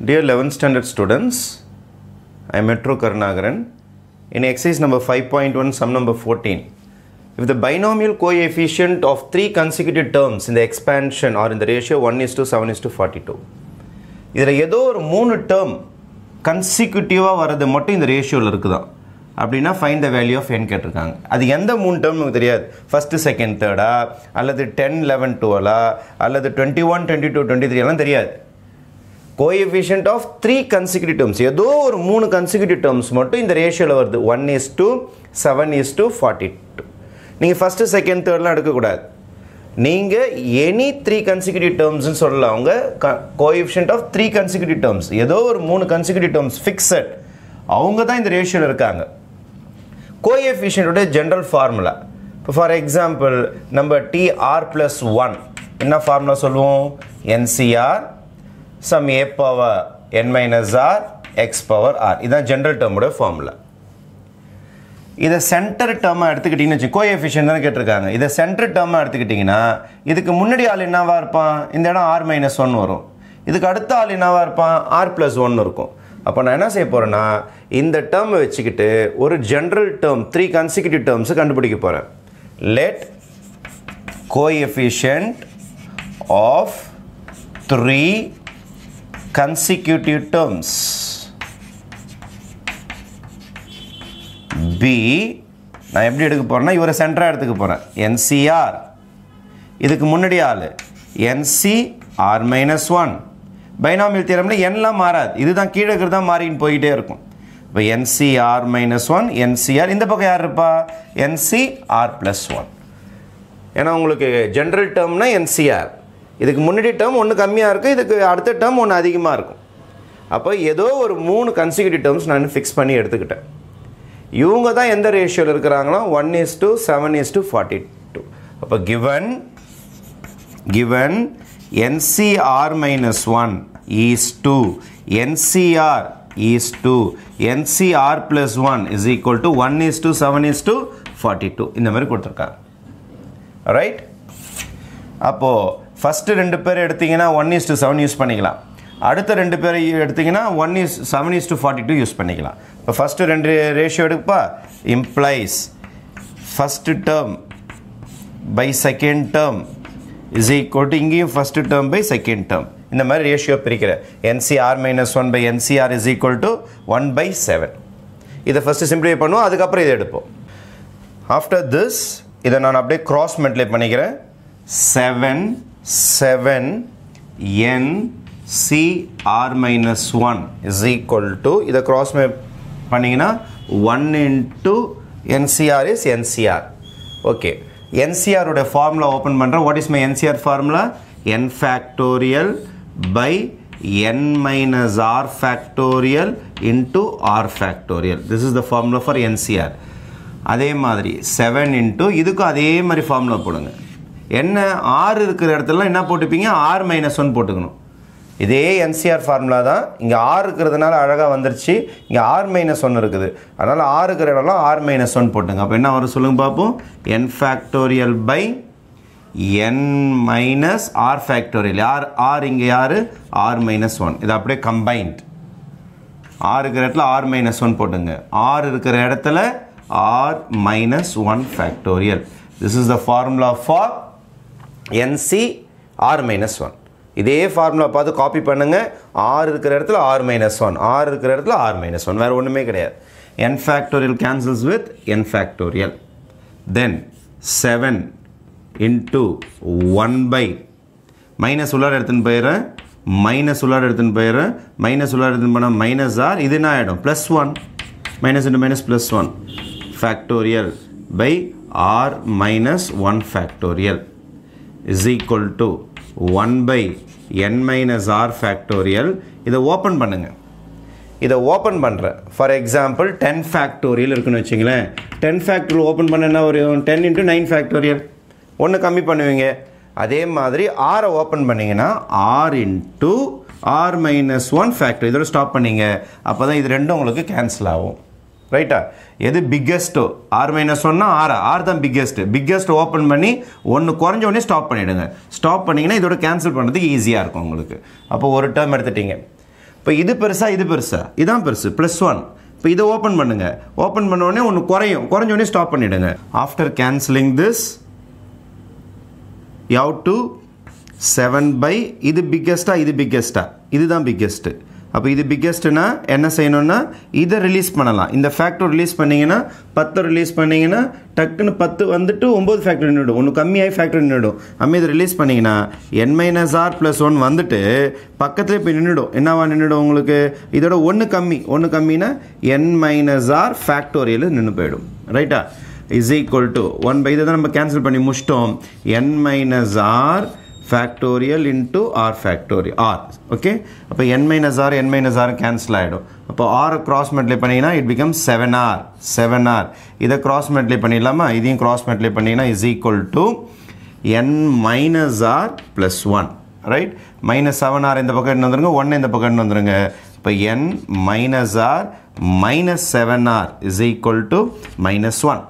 Dear 11th standard students, I am Metro Karnagaran. In exercise number 5.1, sum number 14, if the binomial coefficient of three consecutive terms in the expansion or in the ratio 1 is to 7 is to 42, இதில் ஏதோ ஒரு மூணு term கன்சிக்யூட்டிவாக வர்றது மட்டும் இந்த ரேஷியோவில் இருக்குதா அப்படின்னா find the value of N கேட்டிருக்காங்க அது எந்த மூணு டேர்ம் நமக்கு தெரியாது ஃபஸ்ட்டு செகண்ட் தேர்டா அல்லது டென் லெவன் டுவெலா அல்லது twenty one twenty two twenty three எல்லாம் தெரியாது coefficient of three consecutive terms ஏதோ ஒரு மூணு கன்சிக்யூட்டிவ் டேர்ம்ஸ் மட்டும் இந்த ரேஷியோவில் வருது. One is to seven is to forty two நீங்கள் ஃபஸ்ட்டு செகண்ட் தேர்ட்லாம் எடுக்கக்கூடாது. நீங்கள் எனி த்ரீ கன்சிக்யூட்டிவ் டேர்ம்ஸ்னு சொல்லலாம் அவங்க coefficient of three consecutive terms ஏதோ ஒரு மூணு கன்சிக்யூட்டிவ் டேர்ம்ஸ் ஃபிக்ஸட் அவங்க தான் இந்த ரேஷியோவில் இருக்காங்க. கோஎஃபிஷியன்டோட ஜென்ரல் ஃபார்முலா இப்போ ஃபார் எக்ஸாம்பிள் நம்ம டிஆர் ப்ளஸ் ஒன் என்ன ஃபார்முலா சொல்லுவோம்? N C R sum A power N minus R X power R இதுதான் ஜென்ரல் டேர்மோட ஃபார்முலா இதை சென்டர் டேர்மாக எடுத்துக்கிட்டிங்கன்னு வச்சு கோஎஃபிஷியன் தானே கேட்டிருக்காங்க. இதை சென்டர் டேர்மாக எடுத்துக்கிட்டிங்கன்னா இதுக்கு முன்னாடி ஆள் என்னவாக இருப்பான்? இந்த இடம் ஆர் மைனஸ் ஒன் வரும். இதுக்கு அடுத்த ஆள் என்னவாக இருப்பான்? ஆர் ப்ளஸ் ஒன் இருக்கும். அப்போ நான் என்ன செய்ய போகிறேன்னா இந்த டேர்மை வச்சுக்கிட்டு ஒரு ஜென்ரல் டேர்ம் த்ரீ கன்சிக்யூட்டிவ் டேர்ம்ஸை கண்டுபிடிக்க போகிறேன் let coefficient of three consecutive terms. B நான் எப்படி எடுக்க போகிறேன்னா இவரை சென்டராக எடுத்துக்க போகிறேன் என்சிஆர் இதுக்கு முன்னாடி ஆள். N C R minus one binomial தியரம்ல என்லாம் மாறாது. இதுதான் கீழே இருக்கிறது தான் மாறின்னு போயிட்டே இருக்கும். இப்போ N C R minus one N C R இந்த பக்கம் யார் இருப்பா? என்சி ஆர் ப்ளஸ் ஒன் ஏன்னா உங்களுக்கு ஜென்ரல் டேர்ம்னா என்சிஆர் இதுக்கு முன்னாடி டேர்ம் ஒன்று கம்மியாக இருக்கும் இதுக்கு அடுத்த டேர்ம் ஒன்று அதிகமாக இருக்கும். அப்போ ஏதோ ஒரு மூணு கன்சிக்யூட்டிவ் டேர்ம்ஸ் நான் ஃபிக்ஸ் பண்ணி எடுத்துக்கிட்டேன். இவங்க தான் எந்த ரேஷியோவில் இருக்கிறாங்களோ one is to seven is to forty two அப்போ given given N C R minus one is to N C R is to N C R plus one is equal to one is to seven is to forty two இந்த மாதிரி கொடுத்துருக்காங்க. Right அப்போது first ரெண்டு பேர் எடுத்திங்கன்னா one is to seven use பண்ணிக்கலாம். அடுத்த ரெண்டு பேரை எடுத்திங்கன்னா one is seven is to forty two use பண்ணிக்கலாம். இப்போ ஃபஸ்ட்டு ரெண்டு ரேஷியோ எடுப்பா. Implies first term by second term is equal to இங்கேயும் first term by second term இந்த மாதிரி ரேஷியோ பிரிக்கிறேன் N C R minus one by N C R is equal to one by seven இதை first simplify பண்ணுவோம். அதுக்கப்புறம் இதை எடுப்போம். After this இதை நான் அப்படியே கிராஸ் மெட்லே பண்ணிக்கிறேன். Seven seven N C R minus one is equal to இதை க்ராஸ் மே பண்ணிங்கன்னா one into N C R is N C R okay என்சிஆரோட formula open பண்ணுறேன் what is my N C R formula N factorial by N minus R factorial into R factorial this is the formula for N C R அதே மாதிரி seven into இதுக்கும் அதே மாதிரி formula போடுங்க. என்ன ஆறு இருக்கிற இடத்துலலாம் என்ன போட்டுப்பீங்க? ஆர் மைனஸ் ஒன் போட்டுக்கணும். இதே என்சிஆர் ஃபார்முலா தான். இங்கே ஆர் இருக்கிறதுனால அழகாக வந்துருச்சு. இங்கே ஆர் மைனஸ் ஒன் இருக்குது. அதனால் ஆர் இருக்கிற இடம்லாம் ஆர் மைனஸ் ஒன் போட்டுங்க. அப்போ என்ன வரும் சொல்லுங்க பார்ப்போம் N factorial by N minus R factorial யார் ஆர் இங்கே யார்? ஆர் மைனஸ் ஒன் இது அப்படியே கம்பைன்ட் ஆர் இருக்கிற இடத்துல ஆர் மைனஸ் ஒன் போட்டுங்க. ஆர் இருக்கிற இடத்துல R minus one factorial this is the formula for N C R minus one இதே ஃபார்முலா பார்த்து காப்பி பண்ணுங்கள் ஆர் இருக்கிற இடத்துல ஆர் மைனஸ் ஒன் ஆர் இருக்கிற இடத்துல ஆர் மைனஸ் ஒன் வேறு ஒன்றுமே கிடையாது. N factorial cancels with N factorial then seven into one by minus உள்ளார எடுத்துன்னு போயிடுறேன். மைனஸ் உள்ளார எடுத்துன்னு போயிடுறேன். மைனஸ் உள்ளார எடுத்துன்னு போனால் மைனஸ் ஆர் இது என்ன ஆகிடும் plus one minus into minus plus one factorial by R minus one factorial is equal to one by N minus R factorial இதை ஓப்பன் பண்ணுங்கள் இதை ஓப்பன் பண்ணுறேன் ஃபார் எக்ஸாம்பிள் டென் ஃபேக்டோரியல் இருக்குன்னு வச்சுங்களேன். டென் ஃபேக்டோரியல் ஓப்பன் பண்ண ஒரு ten into nine factorial ஒன்று கம்மி பண்ணுவீங்க. அதே மாதிரி ஆரை ஓப்பன் பண்ணிங்கன்னா R into R minus one factor இதோட ஸ்டாப் பண்ணிங்க. அப்போ தான் இது ரெண்டும் உங்களுக்கு கேன்சல் ஆகும். ரைட்டா எது பிக்கெஸ்ட்டோ ஆர் மைனஸ் ஒன்னா ஆறு ஆர் தான் பிக்கெஸ்ட் பிக்கெஸ்ட் ஓப்பன் பண்ணி ஒன்று குறைஞ்ச உடனே ஸ்டாப் பண்ணிவிடுங்க ஸ்டாப் பண்ணிங்கன்னா இதோட கேன்சல் பண்ணுறதுக்கு ஈஸியாக இருக்கும் உங்களுக்கு. அப்போ ஒரு டேர்ம் எடுத்துட்டீங்க. இப்போ இது பெருசாக இது பெருசா. இதான் பெருசு. ப்ளஸ் ஒன் இப்போ இதை ஓப்பன் பண்ணுங்கள் ஓப்பன் பண்ணோடனே ஒன்று குறையும். குறைஞ்ச உடனே ஸ்டாப் பண்ணிவிடுங்க after cancelling this you to seven by இது பிக்கெஸ்ட்டாக இது பிக்கெஸ்ட்டாக இதுதான் பிக்கெஸ்ட்டு அப்போ இது பிக்கெஸ்ட்னா என்ன செய்யணும்னா இதை ரிலீஸ் பண்ணலாம். இந்த ஃபேக்டர் ரிலீஸ் பண்ணிங்கன்னா பத்தை ரிலீஸ் பண்ணிங்கன்னா டக்குன்னு பத்து வந்துட்டு ஒம்பது ஃபேக்டர் நின்றுடும் ஒன்று கம்மியாகி ஃபேக்டர் நின்றுடும் அம்மி இதை ரிலீஸ் பண்ணிங்கன்னா N minus R plus one வந்துட்டு பக்கத்துலேயே போய் நின்றுடும் என்னவா நின்றுடும் உங்களுக்கு? இதோட ஒன்று கம்மி. ஒன்று கம்மினா என் மைனஸ் ஆர் ஃபேக்டோரியல் நின்று போயிடும். ரைட்டா is equal to one by இதை தான் நம்ம கேன்சல் பண்ணி முடிச்சிட்டோம். N minus R factorial into R factorial R okay அப்போ N minus R N minus R cancel ஆகிடும் அப்போ ஆர் கிராஸ் மெட்லே பண்ணிங்கன்னா it become seven R seven R இதை கிராஸ் மெட்லே பண்ணிடலாமா? இதையும் கிராஸ் மெட்லே பண்ணிங்கன்னா is equal to N minus R plus one right minus seven R இந்த பக்கம் எடுத்து வந்துருங்க ஒன் இந்த பக்கம் எடுத்து வந்துருங்க. இப்போ N minus R minus seven R is equal to minus one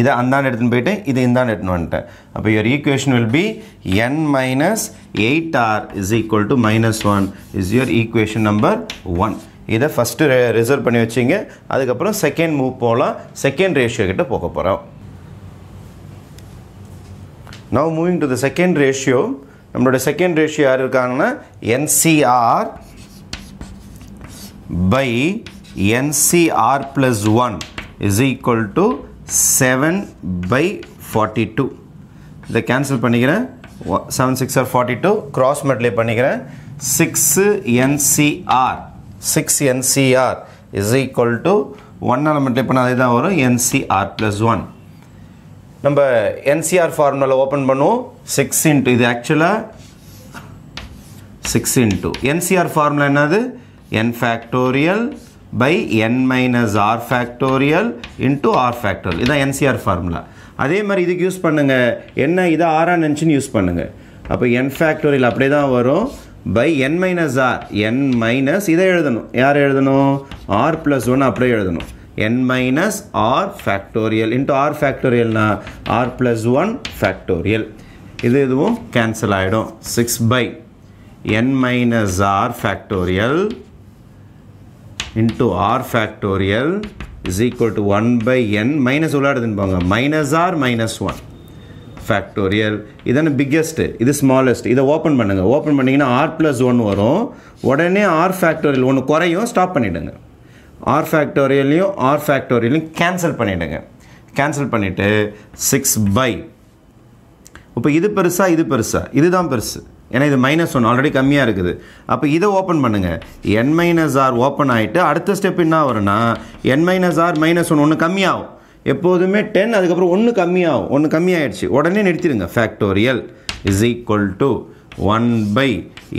இதை அந்தாண்ட எடுத்துன்னு போயிட்டு இது இந்தாண்ட எடுத்துன்னு வந்துட்டேன். அப்போ your equation will be N minus eight R is equal to minus one is your equation number one இதை ஃபஸ்ட்டு ரிசர்வ் பண்ணி வச்சிங்க. அதுக்கப்புறம் செகண்ட் மூவ் போகலாம் செகண்ட் ரேஷியோ கிட்ட போக போகிறோம் now moving to the second ratio நம்மளோட செகண்ட் ரேஷியோ யார் இருக்காங்கன்னா N C R by N C R plus one is equal to seven by forty two இதை கேன்சல் பண்ணிக்கிறேன் seven six are forty two cross multiply பண்ணிக்கிறேன் six N C R six N C R is equal to ஒன்னால் multiply பண்ணால் அதே தான் வரும் N C R plus one நம்ம N C R ஃபார்முலாவில் open பண்ணுவோம் சிக்ஸ் இன்ட்டு இது ஆக்சுவலாக six into N C R formula என்னது? N factorial by N minus R factorial into R factorial இதான் என்சிஆர் ஃபார்முலா அதே மாதிரி இதுக்கு யூஸ் பண்ணுங்கள் என்ன? இதை ஆரா நினச்சின்னு யூஸ் பண்ணுங்கள் அப்போ என் ஃபேக்டோரியல் அப்படியே தான் வரும். By N minus R N minus இதை எழுதணும். யார் எழுதணும்? ஆர் ப்ளஸ் ஒன் அப்படியே எழுதணும். N minus R factorial into R ஃபேக்டோரியல்னா R plus one factorial இது இதுவும் கேன்சல் ஆகிடும் six by N minus R factorial into R factorial is equal to 1 by n minus உள்ளாடுதுன்னு போங்க minus R minus one factorial இதான biggest இது smallest இதை open பண்ணுங்கள் open பண்ணிங்கன்னா ஆர் ப்ளஸ் ஒன் வரும். உடனே ஆர் ஃபேக்டோரியல் ஒன்று குறையும். ஸ்டாப் பண்ணிவிடுங்க ஆர் ஃபேக்டோரியலையும் ஆர் ஃபேக்டோரியலையும் கேன்சல் பண்ணிவிடுங்க கேன்சல் பண்ணிவிட்டு சிக்ஸ் பை இப்போ இது பெருசா இது பெருசா. இதுதான் பெருசு. ஏன்னா இது மைனஸ் ஒன் ஆல்ரெடி கம்மியாக இருக்குது. அப்போ இதை ஓப்பன் பண்ணுங்கள் என் மைனஸ் ஆர் ஓப்பன் ஆகிட்டு அடுத்த ஸ்டெப் என்ன வரும்னா n minus r minus one ஒன்று கம்மியாகும். எப்போதுமே டென் அதுக்கப்புறம் ஒன்று கம்மியாகும். ஒன்று கம்மியாயிடுச்சு. உடனே நிறுத்திடுங்க. Factorial is equal to one by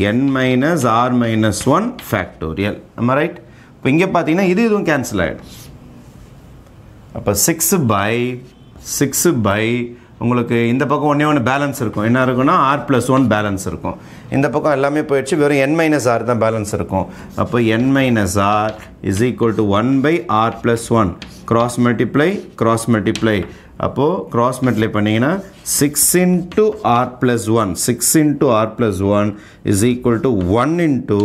n minus r minus one factorial நம்ம ரைட் இப்போ இங்கே பார்த்தீங்கன்னா இது இதுவும் கேன்சல் ஆகிடும் அப்போ சிக்ஸு பை சிக்ஸு பை உங்களுக்கு இந்த பக்கம் ஒன்றே ஒன்று பேலன்ஸ் இருக்கும். என்ன இருக்குன்னா ஆர் ப்ளஸ் ஒன் பேலன்ஸ் இருக்கும். இந்த பக்கம் எல்லாமே போயிடுச்சு. வெறும் என் மைனஸ் ஆர் தான் பேலன்ஸ் இருக்கும். அப்போ n minus r is equal to one by r plus one cross multiply cross multiply அப்போது கிராஸ் மல்டிப்ளை பண்ணிங்கன்னா six into r plus one six into r plus one is equal to one into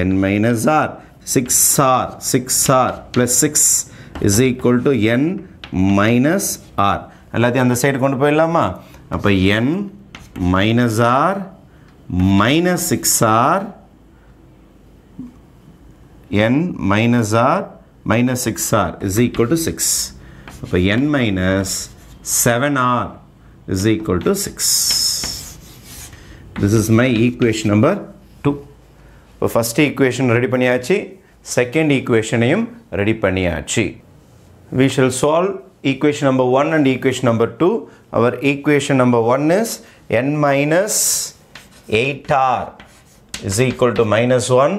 n minus r six r six r plus six is equal to n minus r எல்லாத்தையும் அந்த side கொண்டு போயிடலாமா? அப்போ n minus r minus six r n minus r minus six r is equal to six அப்போ n minus seven r is equal to six this is my equation number two இப்போ first equation ready பண்ணியாச்சு. Second ஈக்குவேஷனையும் ready பண்ணியாச்சு. We shall solve equation number 1 and equation number 2 our equation number 1 is n minus 8r is equal to minus 1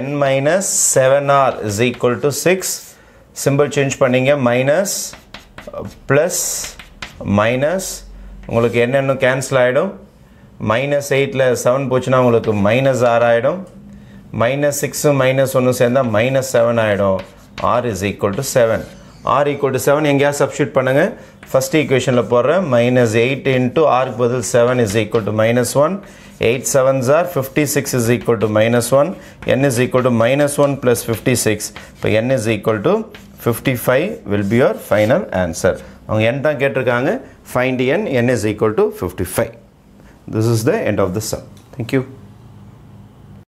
n minus 7r is equal to 6 symbol change பண்ணீங்க minus plus minus உங்களுக்கு என்னென்ன cancel ஆகிடும் minus எயிட்டில் seven போச்சுன்னா உங்களுக்கு minus ஆறு ஆகிடும் minus சிக்ஸும் minus ஒன்று சேர்ந்தால் மைனஸ் செவன் ஆகிடும் r is equal to seven r equal to seven எங்கேயாவது சப்ஸ்டியூட் பண்ணுங்கள் ஃபஸ்ட் ஈக்குவேஷனில் போடுறேன் மைனஸ் எயிட் இன்ட்டு ஆருக்கு பதில் seven is equal to minus one eight sevens r fifty six is equal to minus one n is equal to minus one plus fifty six இப்போ n is equal to fifty five will be your final answer அவங்க n தான் கேட்டிருக்காங்க. Find n n is equal to fifty five this is the end of the sum thank you